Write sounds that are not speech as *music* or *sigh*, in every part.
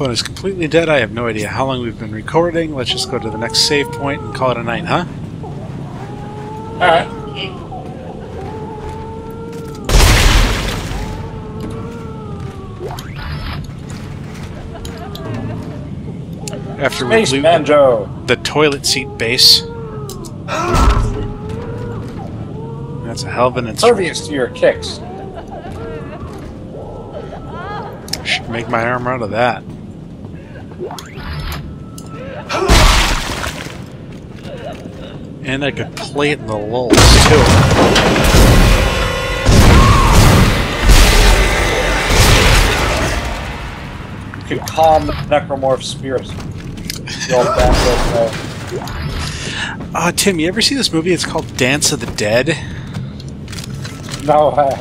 phone is completely dead. I have no idea how long we've been recording. Let's just go to the next save point and call it a night, huh? Alright. After we Space loot Banjo! the toilet seat bass. That's a hell of an instrument. Pervious to your kicks. Should make my arm out of that. And I could play it in the lulls too. You can calm the necromorph spirits. The old Banjo way. Uh, Tim, you ever see this movie? It's called Dance of the Dead. No, uh,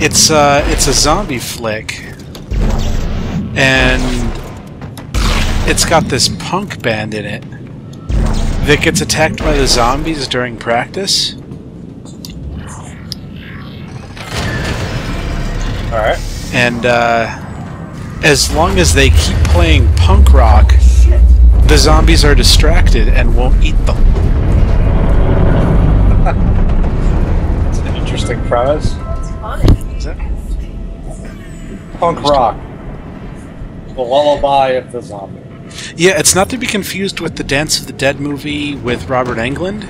It's uh, it's a zombie flick, and it's got this punk band in it that gets attacked by the zombies during practice. alright. And uh, as long as they keep playing punk rock, the zombies are distracted and won't eat them. *laughs* It's an interesting premise. It's funny. Is that? Punk rock. The lullaby of the zombie. Yeah, it's not to be confused with the Dance of the Dead movie with Robert Englund.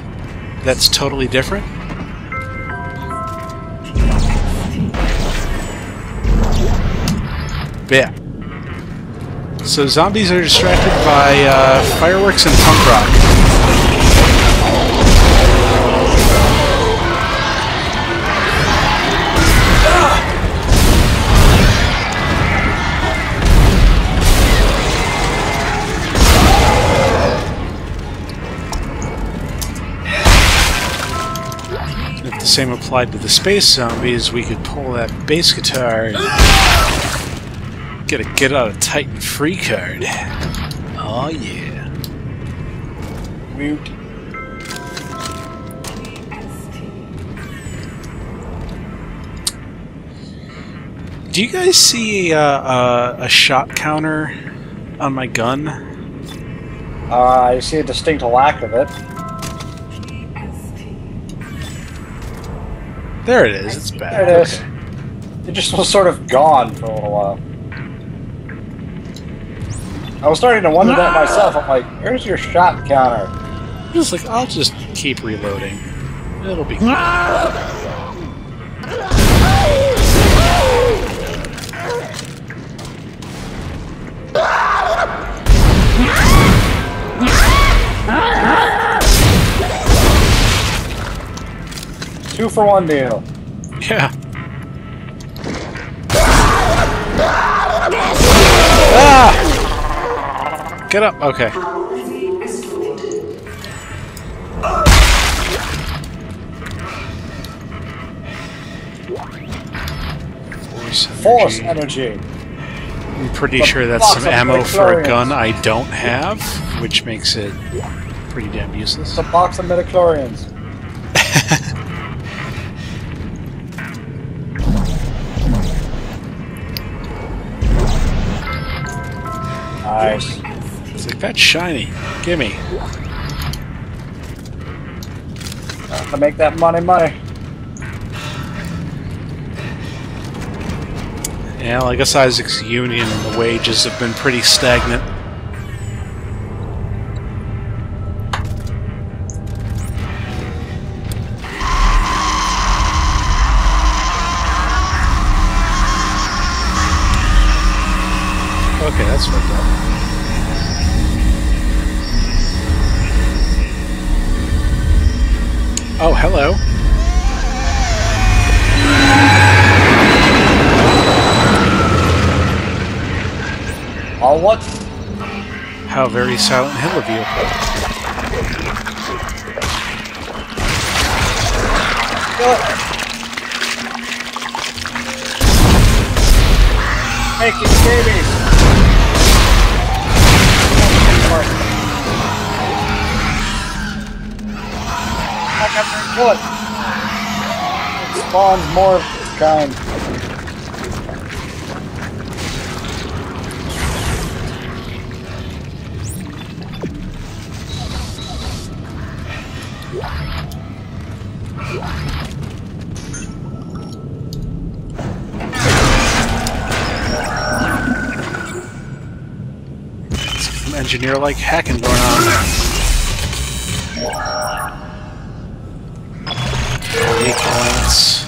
That's totally different. Yeah. So zombies are distracted by uh, fireworks and punk rock. Same applied to the space zombies, we could pull that bass guitar and get a get out of Titan free card. Oh yeah. Mute. Do you guys see uh, uh, a shot counter on my gun? Uh, I see a distinct lack of it. There it is. It's back. There it is. Okay. It just was sort of gone for a little while. I was starting to wonder that myself. I'm like, where's your shot counter? Just like I'll just keep reloading. It'll be. Ah! Two for one deal. Yeah. Ah! Get up. Okay. Force energy. energy. I'm pretty The sure that's some ammo for a gun I don't have, which makes it pretty damn useless. It's a box of midichlorians. *laughs* Nice. It's like, that's shiny. Gimme. To make that money, money. Yeah, well, I guess Isaac's union the wages have been pretty stagnant. How very Silent Hill of you. Making babies. Back up there and kill it. It spawns more of its kind. Engineer-like hacking going on. Weak points.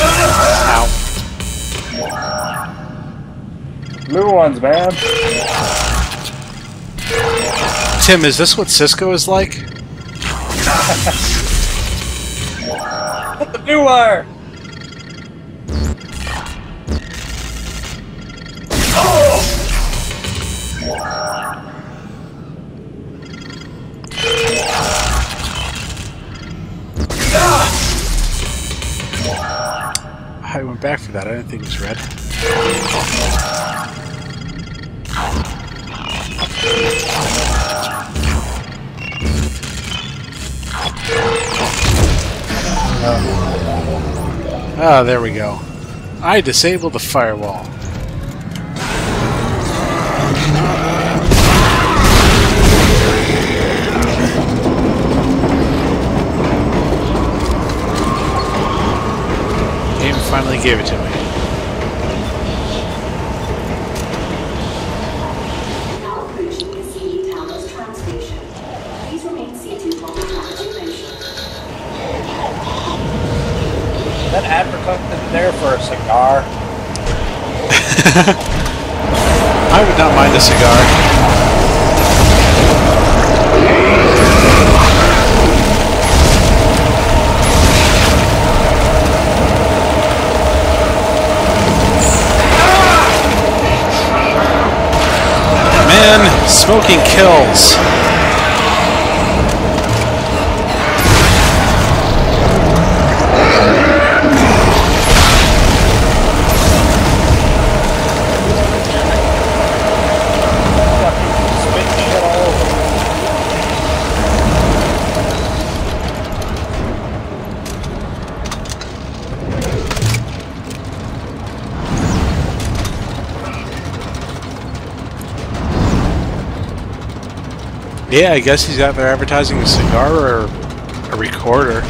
Ow. Blue ones, man. Tim, is this what Cisco is like? *laughs* Blue wire. I went back for that. I didn't think it was red. Ah, there we go. I disabled the firewall. Game finally gave it to me. Now approaching the CD Towers tram station. Please remain seated while the tram activation. That advertisement there for a cigar. *laughs* I would not mind a cigar. Man, smoking kills. Yeah, I guess he's out there advertising a cigar or a recorder.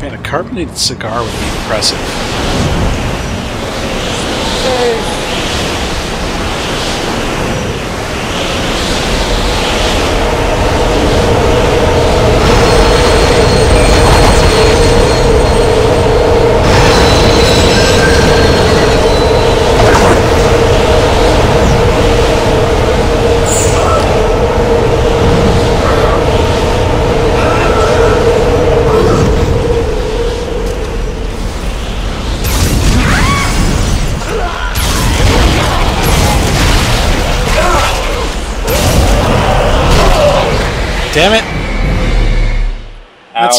Man, a carbonated cigar would be impressive.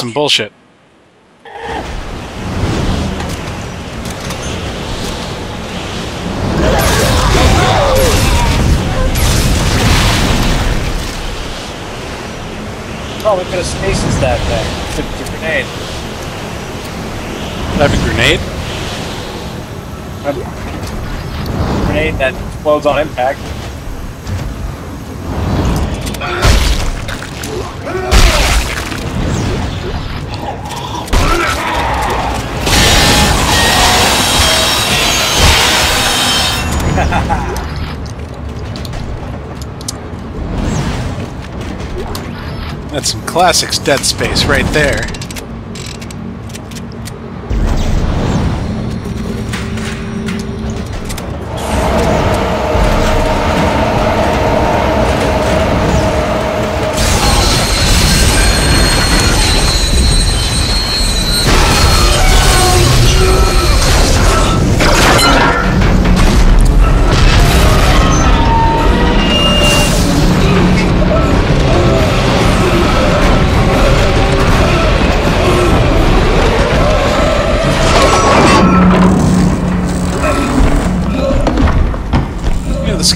Some bullshit. Oh, we could have stasis that thing. With the grenade. I have a grenade? A grenade that explodes on impact. That's some classics Dead Space right there.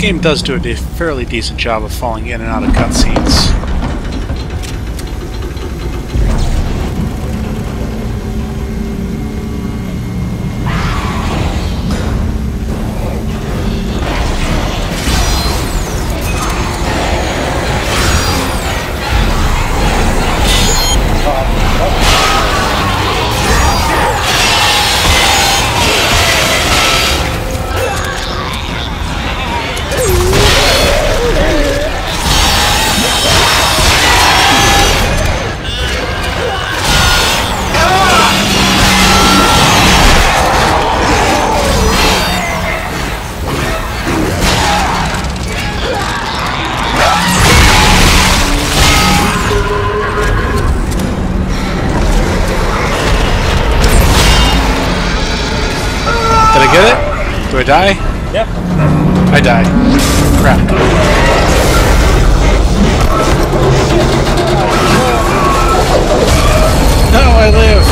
Game does do a fairly decent job of falling in and out of cutscenes. Die? Yep. I die. Crap. No, I live.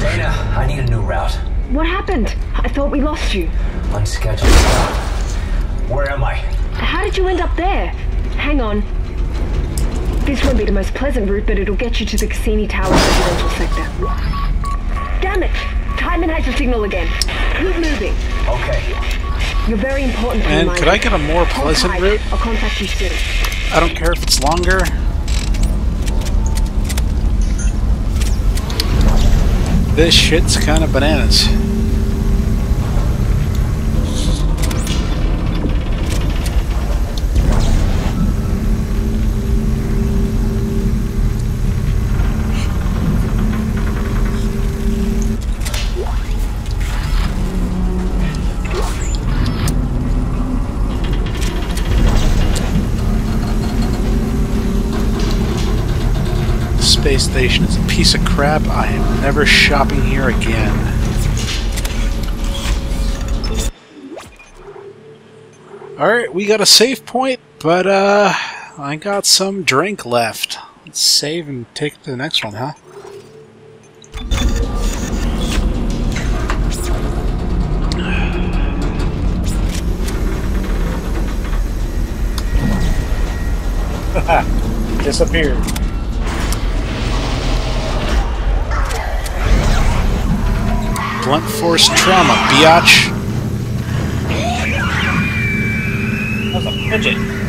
Dana, I need a new route. What happened? I thought we lost you. Unscheduled stop. Where am I? How did you end up there? Hang on. This won't be the most pleasant route, but it'll get you to the Cassini Tower residential sector. Damn it! Tiedemann has your signal again. Keep moving. Okay. You're very important to me, And Miner. could I get a more pleasant tight. route? I'll contact you soon. I don't care if it's longer. This shit's kind of bananas. Space station is a piece of crap. I am never shopping here again. Alright, we got a save point, but uh I got some drink left. Let's save and take it to the next one, huh? *laughs* Disappeared. Blunt force trauma, biatch. That was a midget.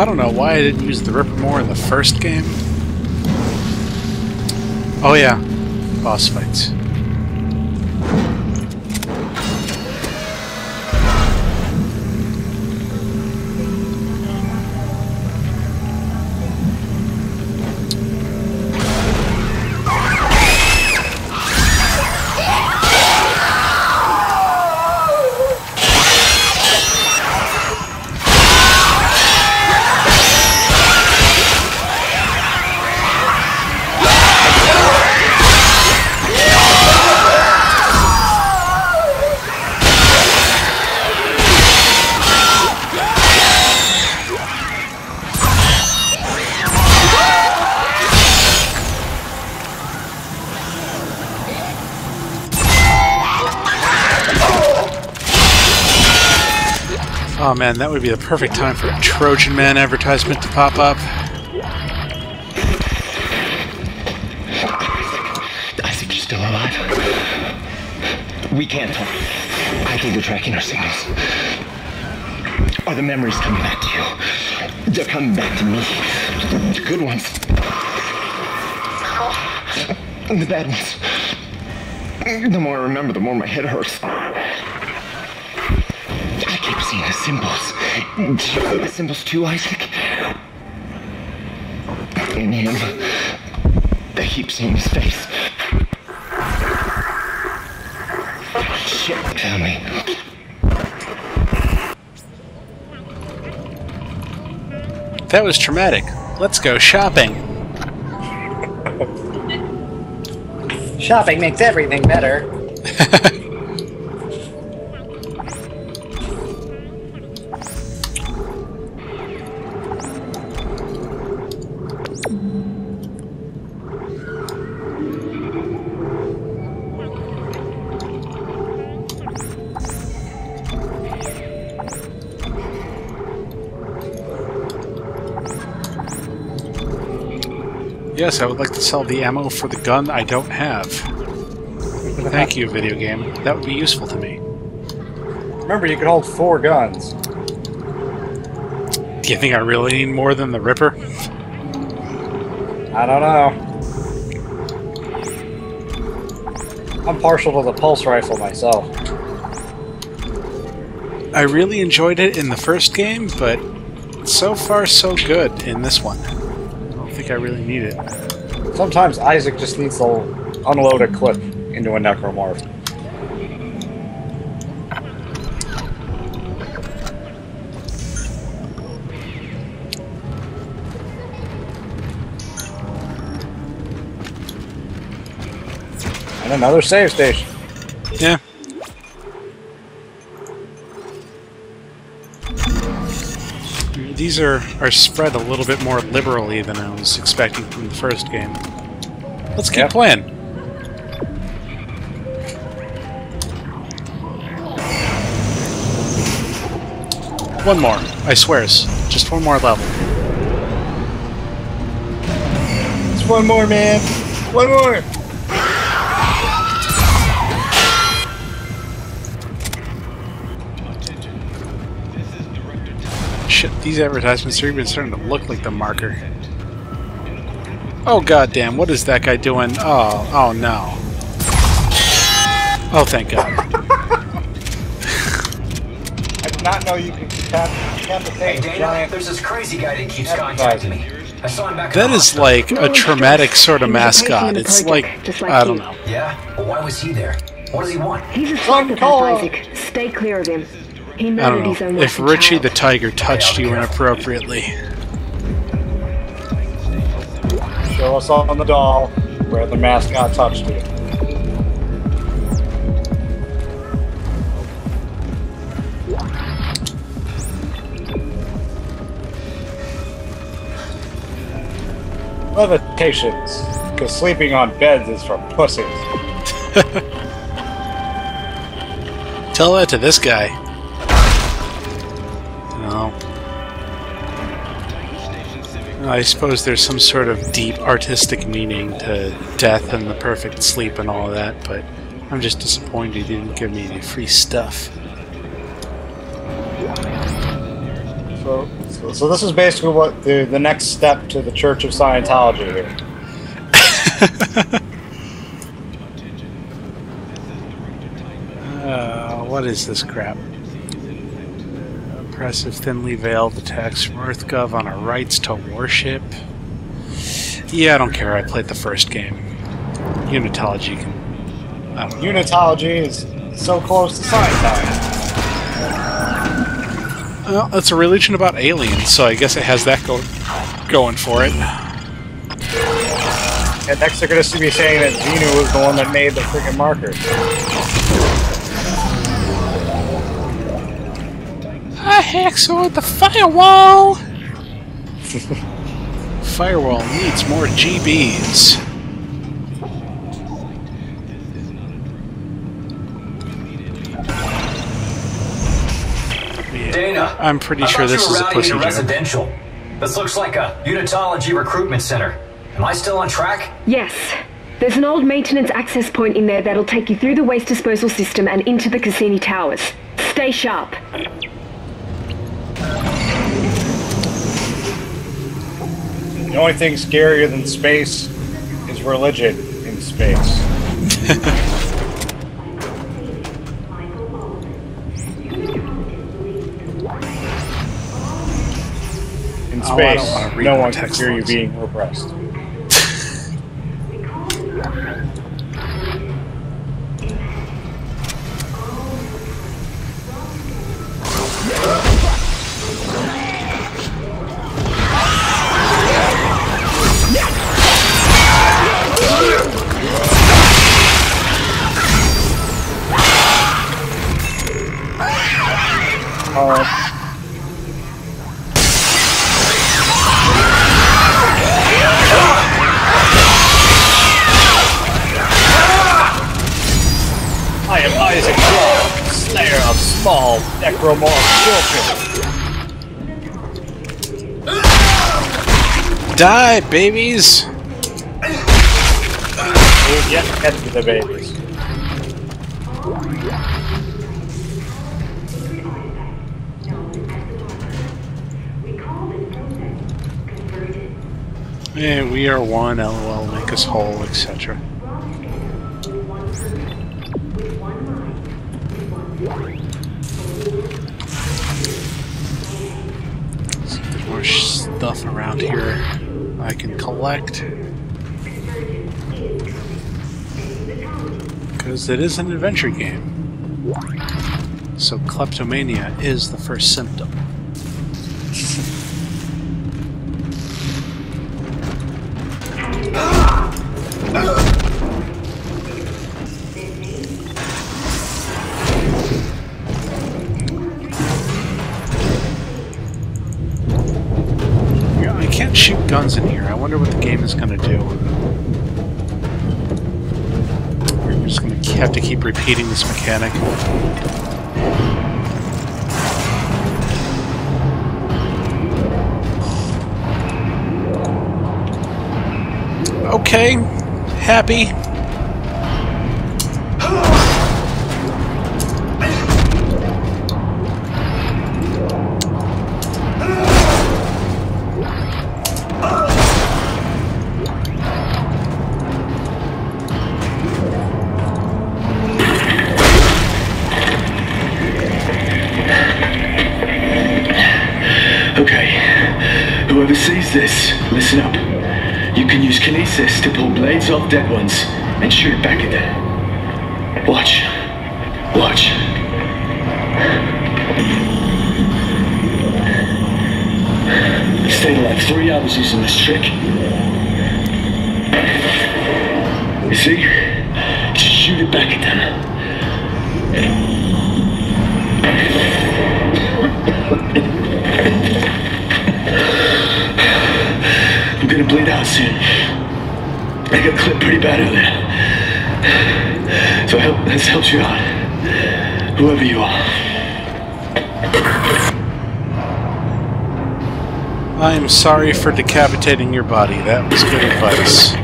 I don't know why I didn't use the Ripper more in the first game. Oh yeah, boss fights. Man, that would be the perfect time for a Trojan Man advertisement to pop up. I think you're still alive. We can't talk. I think they're tracking our signals. Are the memories coming back to you? They're coming back to me. The good ones. And the bad ones. The more I remember, the more my head hurts. Symbols. Do you know the symbols too, Isaac? In him. I keep seeing his face. Shit, found me. That was traumatic. Let's go shopping. Shopping makes everything better. *laughs* Yes, I would like to sell the ammo for the gun I don't have. Thank you, video game. That would be useful to me. Remember, you can hold four guns. Do you think I really need more than the Ripper? I don't know. I'm partial to the pulse rifle myself. I really enjoyed it in the first game, but so far so good in this one. I really need it. Sometimes Isaac just needs to unload a clip into a necromorph. And another save station. These are, are spread a little bit more liberally than I was expecting from the first game. Let's keep Yep. playing. One more, I swears. Just one more level. It's one more, man. One more. Shit, these advertisements are even starting to look like the marker. Oh goddamn, what is that guy doing? Oh, oh no. Oh, thank God. *laughs* I did not know you could decap- Hey, decapitate Dana, giant. there's this crazy guy that keeps Advertising. contacting me. I saw him back in That the is hospital. like No a traumatic sort of he's a patient mascot. It's like, just like I don't you. know. Yeah? Well, why was he there? What does he want? He's a Some psychopath, Isaac. Stay clear of him. He I don't know. wife If Richie child. the Tiger touched Yeah, you I'll be careful. inappropriately. Show us on the doll where the mascot touched you. Levitations, because sleeping on beds is for pussies. *laughs* Tell that to this guy. I suppose there's some sort of deep artistic meaning to death and the perfect sleep and all of that, but I'm just disappointed he didn't give me any free stuff. So, so, so this is basically what the, the next step to the Church of Scientology here. *laughs* Uh, what is this crap? Oppressive, thinly veiled attacks from EarthGov on our rights to worship. Yeah, I don't care. I played the first game. Unitology can. I don't know. Unitology is so close to Scientology. Well, it's a religion about aliens, so I guess it has that go- going for it. And next they're going to be saying that Xenu was the one that made the freaking marker. Hacksaw the firewall! *laughs* firewall needs more GBs. Dana, I'm pretty sure this is a pussy joke. residential. This looks like a unitology recruitment center. Am I still on track? Yes. There's an old maintenance access point in there that'll take you through the waste disposal system and into the Cassini Towers. Stay sharp. The only thing scarier than space is religion in space. In Oh, space, wanna no one can hear you being oppressed. Small necromorph children. Die, babies! We've yet to get to the babies. Eh, we are one, lol, make us whole, etc. stuff around here I can collect. Because it is an adventure game. So kleptomania is the first symptom. Have to keep repeating this mechanic. Okay, happy. This, listen up. You can use kinesis to pull blades off dead ones and shoot it back at them. Watch. Watch. Stayed alive three hours using this trick. You see? Just shoot it back at them. I'm gonna bleed out soon. I got clipped pretty bad earlier. So I hope this helps you out. Whoever you are. I am sorry for decapitating your body. That was good advice.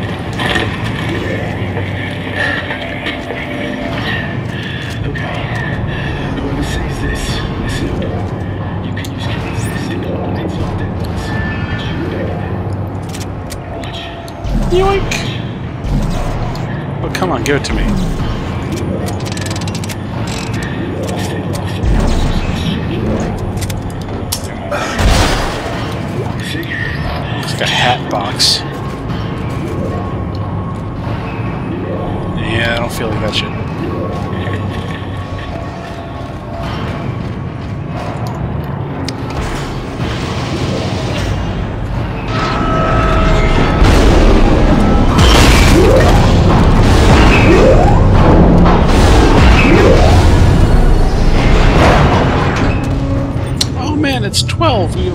Yoink! Oh, come on, give it to me. It's like a hat box.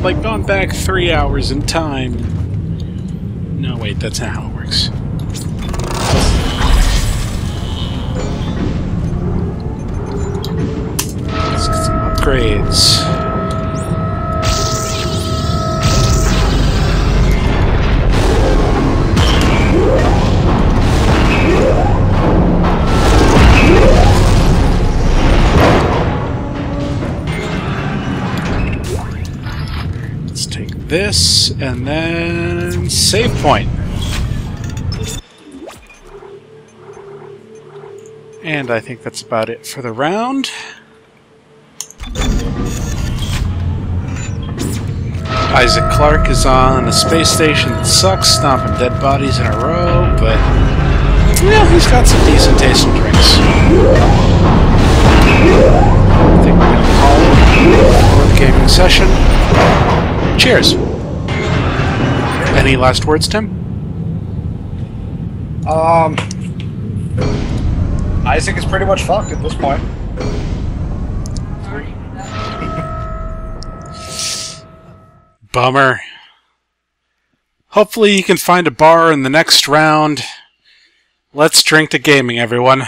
Like gone back three hours in time. No, wait, that's not how it works. Let's get some upgrades. This and then save point. And I think that's about it for the round. Isaac Clarke is on a space station that sucks, stomping dead bodies in a row, but yeah, he's got some decent taste in drinks. I think we're gonna call it gaming session. Cheers. Any last words, Tim? Um, Isaac is pretty much fucked at this point. *laughs* Bummer. Hopefully you can find a bar in the next round. Let's drink to gaming, everyone.